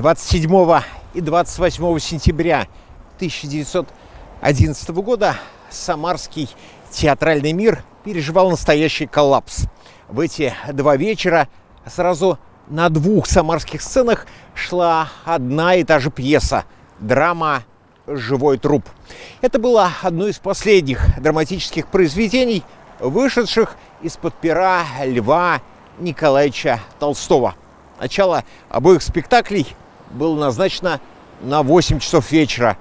27 и 28 сентября 1911 года Самарский театральный мир переживал настоящий коллапс. В эти два вечера сразу на двух самарских сценах шла одна и та же пьеса – драма «Живой труп». Это было одно из последних драматических произведений, вышедших из-под пера Льва Николаевича Толстого. Начало обоих спектаклей было назначено на 8 часов вечера.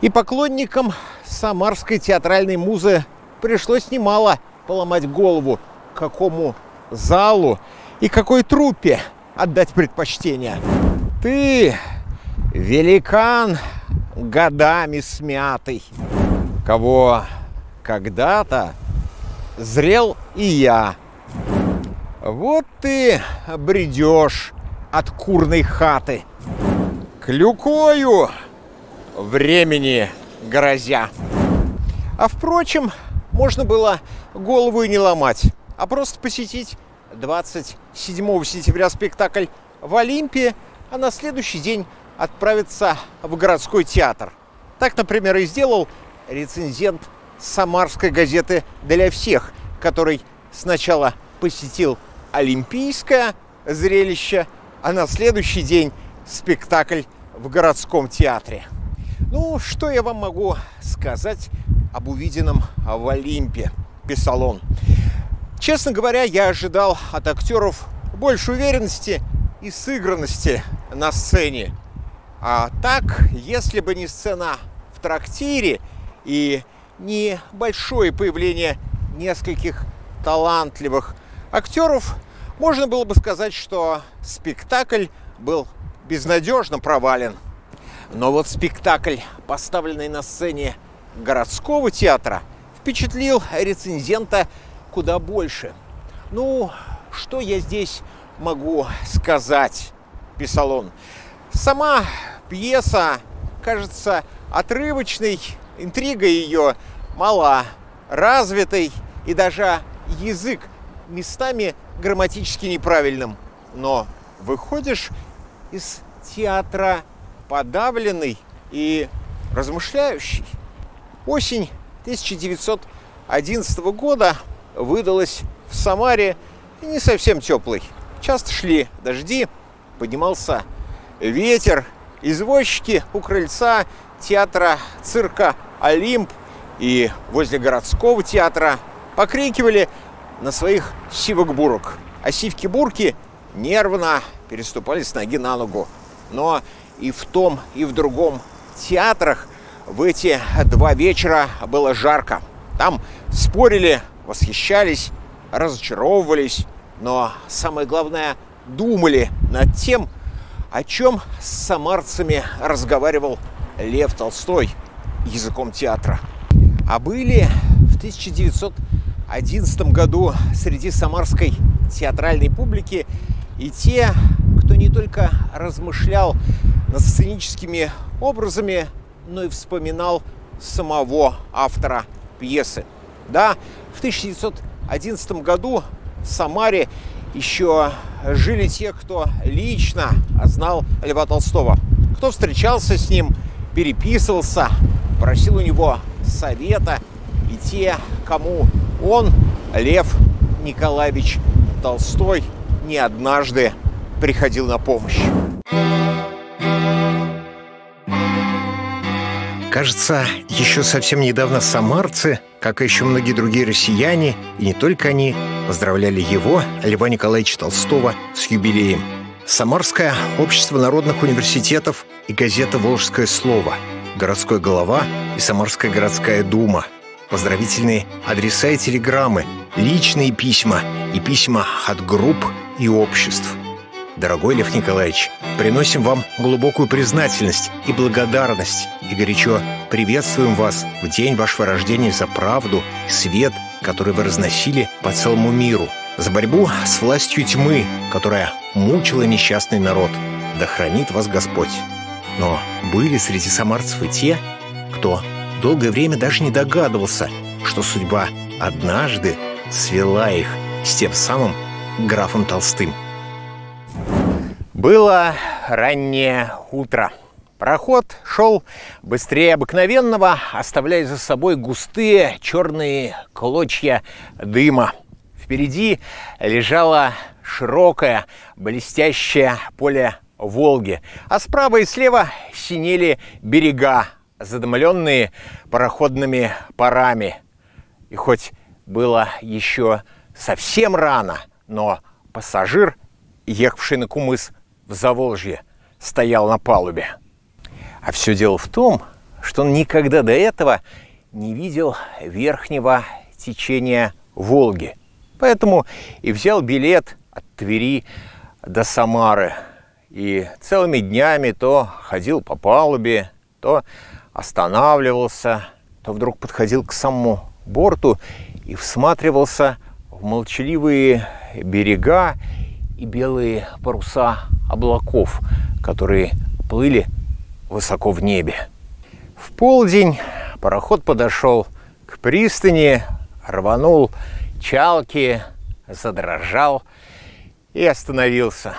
И поклонникам самарской театральной музы пришлось немало поломать голову, какому залу и какой труппе отдать предпочтение. Ты, великан, годами смятый, кого когда-то зрел и я. Вот ты бредешь от курной хаты, клюкою времени грозя. А впрочем, можно было голову и не ломать, а просто посетить 27 сентября спектакль в Олимпии, а на следующий день отправиться в городской театр. Так, например, и сделал рецензент самарской газеты «Для всех», который сначала посетил олимпийское зрелище, а на следующий день спектакль в городском театре. Ну, что я вам могу сказать об увиденном в Олимпе, писал он. Честно говоря, я ожидал от актеров больше уверенности и сыгранности на сцене. А так, если бы не сцена в трактире и не большое появление нескольких талантливых актеров, можно было бы сказать, что спектакль был безнадежно провален. Но вот спектакль, поставленный на сцене городского театра, впечатлил рецензента куда больше. Ну, что я здесь могу сказать, писал он. Сама пьеса кажется отрывочной, интрига ее мала, развитой, и даже язык местами грамматически неправильным. Но выходишь из театра подавленный и размышляющий. Осень 1911 года выдалась в Самаре не совсем теплой. Часто шли дожди, поднимался ветер. Извозчики у крыльца театра цирка «Олимп» и возле городского театра покрикивали на своих сивок-бурок. А сивки-бурки нервно переступали с ноги на ногу. Но и в том, и в другом театрах в эти два вечера было жарко. Там спорили, восхищались, разочаровывались, но самое главное, думали над тем, о чем с самарцами разговаривал Лев Толстой языком театра. А были в 1911 году среди самарской театральной публики и те, кто не только размышлял над сценическими образами, но и вспоминал самого автора пьесы. Да, в 1911 году в Самаре еще жили те, кто лично знал Льва Толстого, кто встречался с ним, переписывался, просил у него совета, и те, кому он, Лев Николаевич Толстой, не однажды приходил на помощь. Кажется, еще совсем недавно самарцы, как и еще многие другие россияне, и не только они, поздравляли его, Льва Николаевича Толстого, с юбилеем. Самарское общество народных университетов и газета «Волжское слово», городской голова и Самарская городская дума, поздравительные адреса и телеграммы, личные письма и письма от групп и обществ – Дорогой Лев Николаевич, приносим вам глубокую признательность и благодарность и горячо приветствуем вас в день вашего рождения за правду и свет, который вы разносили по целому миру, за борьбу с властью тьмы, которая мучила несчастный народ. Да хранит вас Господь. Но были среди самарцев и те, кто долгое время даже не догадывался, что судьба однажды свела их с тем самым графом Толстым. Было раннее утро. Пароход шел быстрее обыкновенного, оставляя за собой густые черные клочья дыма. Впереди лежало широкое блестящее поле Волги, а справа и слева синели берега, задымленные пароходными парами. И хоть было еще совсем рано, но пассажир, ехавший на Кумыс в Заволжье, стоял на палубе. А все дело в том, что он никогда до этого не видел верхнего течения Волги. Поэтому и взял билет от Твери до Самары. И целыми днями то ходил по палубе, то останавливался, то вдруг подходил к самому борту и всматривался в молчаливые берега и белые паруса облаков, которые плыли высоко в небе. В полдень пароход подошел к пристани, рванул чалки, задрожал и остановился.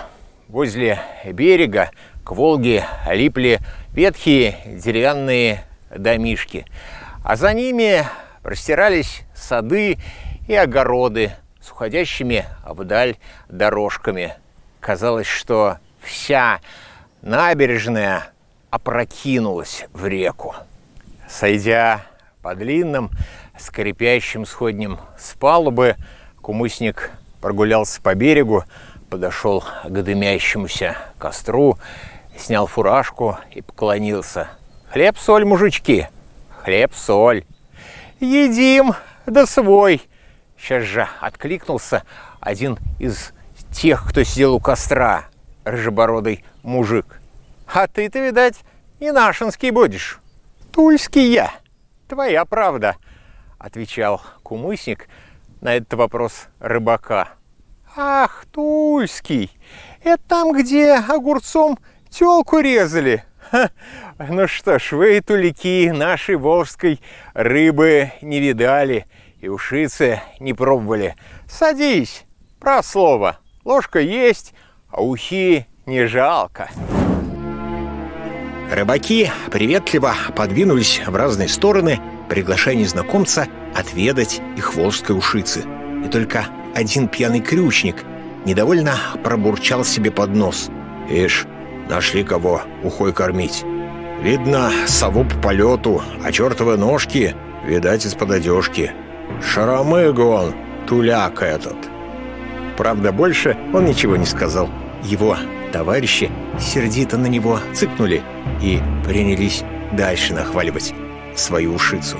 Возле берега к Волге липли ветхие деревянные домишки, а за ними простирались сады и огороды с уходящими вдаль дорожками. Казалось, что вся набережная опрокинулась в реку. Сойдя по длинным, скрипящим сходням с палубы, кумысник прогулялся по берегу, подошел к дымящемуся костру, снял фуражку и поклонился. «Хлеб-соль, мужички! Хлеб-соль! Едим, да свой!» Сейчас же откликнулся один из тех, кто сидел у костра, рыжебородый мужик. А ты-то, видать, не нашинский будешь. Тульский я. Твоя правда, отвечал кумысник на этот вопрос рыбака. Ах, Тульский, это там, где огурцом телку резали. Ха, ну что ж, вы, тулики, нашей волжской рыбы не видали и ушицы не пробовали. Садись, про слово. Ложка есть, а ухи не жалко. Рыбаки приветливо подвинулись в разные стороны, приглашая незнакомца отведать их волжской ушицы. И только один пьяный крючник недовольно пробурчал себе под нос. «Ишь, нашли кого ухой кормить. Видно, сову по полету, а чертовы ножки, видать, из-под одежки. Шаромыг он, туляк этот». Правда, больше он ничего не сказал. Его товарищи сердито на него цыкнули и принялись дальше нахваливать свою ушицу.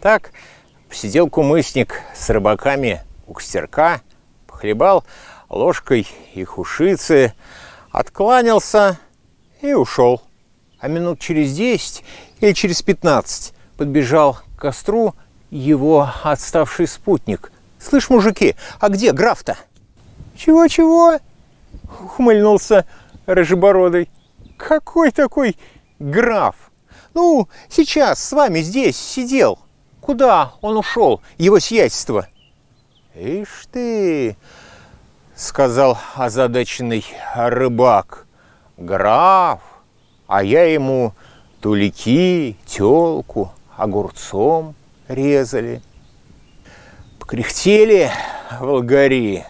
Так сидел кумысник с рыбаками у костерка, похлебал ложкой их ушицы, откланялся и ушел. А минут через десять или через пятнадцать подбежал к костру его отставший спутник. «Слышь, мужики, а где граф-то?» «Чего-чего?» — ухмыльнулся Рыжебородый. «Какой такой граф? Ну, сейчас с вами здесь сидел. Куда он ушел, его сиятельство?» «Ишь ты!» — сказал озадаченный рыбак. «Граф, а я ему тулики, телку, огурцом резали». Покряхтели волгари,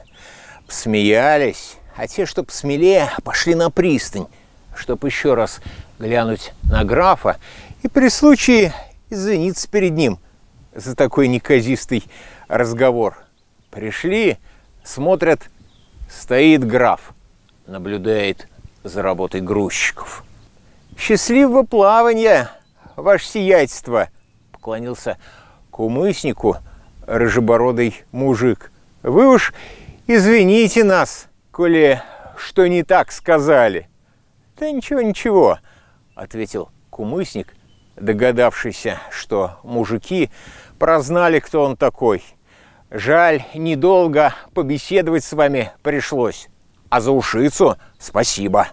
смеялись, а те, чтоб смелее, пошли на пристань, чтоб еще раз глянуть на графа и при случае извиниться перед ним за такой неказистый разговор. Пришли, смотрят, стоит граф, наблюдает за работой грузчиков. «Счастливого плавания, ваше сиятельство!» — поклонился кумыснику рыжебородый мужик. «Вы уж Извините нас, коли что не так сказали. Да ничего, ничего, ответил кумысник, догадавшийся, что мужики прознали, кто он такой. Жаль, недолго побеседовать с вами пришлось. А за ушицу спасибо.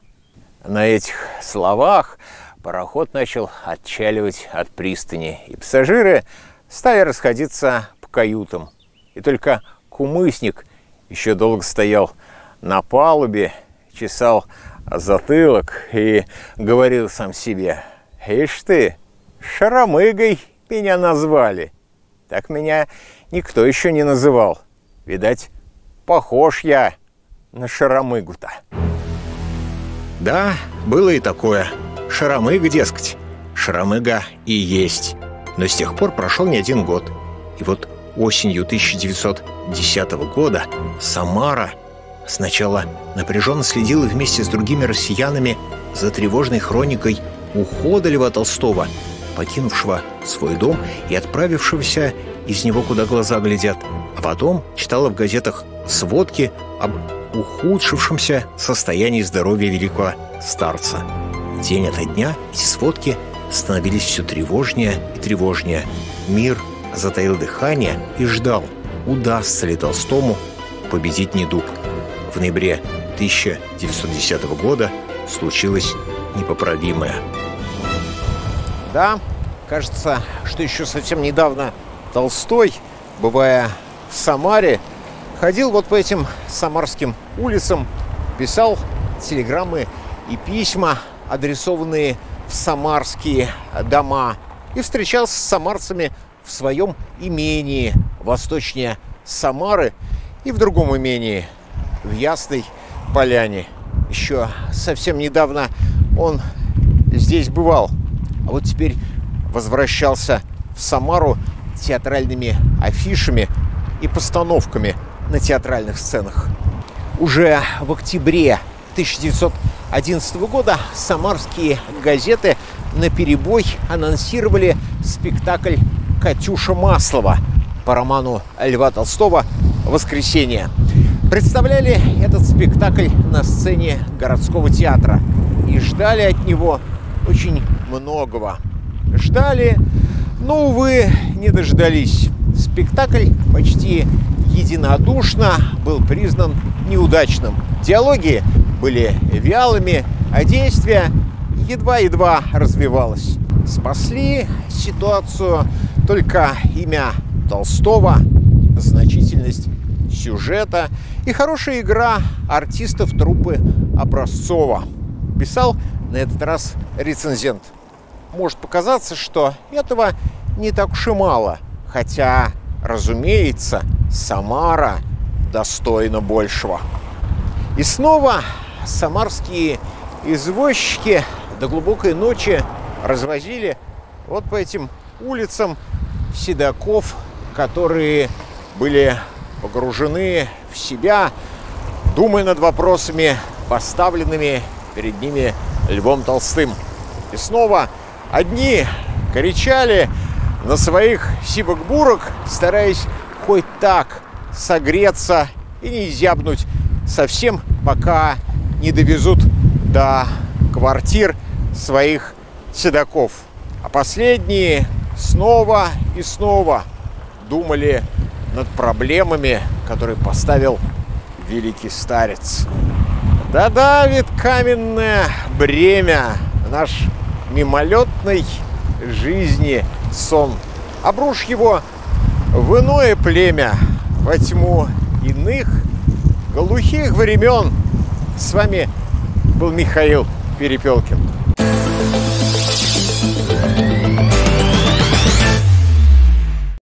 На этих словах пароход начал отчаливать от пристани, и пассажиры стали расходиться по каютам. И только кумысник еще долго стоял на палубе, чесал затылок и говорил сам себе, «Ишь ты, шаромыгой меня назвали. Так меня никто еще не называл. Видать, похож я на шаромыгу-то». Да, было и такое. Шаромыга, дескать. Шаромыга и есть. Но с тех пор прошел не один год. И вот осенью 1910 года Самара сначала напряженно следила вместе с другими россиянами за тревожной хроникой ухода Льва Толстого, покинувшего свой дом и отправившегося из него, куда глаза глядят, а потом читала в газетах сводки об ухудшившемся состоянии здоровья великого старца. День ото дня эти сводки становились все тревожнее и тревожнее. Мир затаил дыхание и ждал, удастся ли Толстому победить недуг. В ноябре 1910 года случилось непоправимое. Да, кажется, что еще совсем недавно Толстой, бывая в Самаре, ходил вот по этим самарским улицам, писал телеграммы и письма, адресованные в самарские дома, и встречался с самарцами в своем имении восточнее Самары и в другом имении, в Ясной Поляне. Еще совсем недавно он здесь бывал, а вот теперь возвращался в Самару театральными афишами и постановками на театральных сценах. Уже в октябре 1911 года самарские газеты на перебой анонсировали спектакль «Катюша Маслова» по роману Льва Толстого «Воскресенье». Представляли этот спектакль на сцене городского театра и ждали от него очень многого. Ждали, но, увы, не дождались. Спектакль почти единодушно был признан неудачным. Диалоги были вялыми, а действие едва-едва развивалось. Спасли ситуацию только имя Толстого, значительность сюжета и хорошая игра артистов труппы Образцова. Писал на этот раз рецензент. Может показаться, что этого не так уж и мало, хотя, разумеется, Самара достойна большего. И снова самарские извозчики до глубокой ночи развозили вот по этим улицам седаков, которые были погружены в себя, думая над вопросами, поставленными перед ними Львом Толстым. И снова одни кричали на своих сибок-бурок, стараясь хоть так согреться и не зябнуть совсем, пока не довезут до квартир своих седаков. А последние снова и снова думали над проблемами, которые поставил великий старец. Да давит каменное бремя наш мимолетной жизни сон. Обрушь его в иное племя, во тьму иных глухих времен. С вами был Михаил Перепелкин.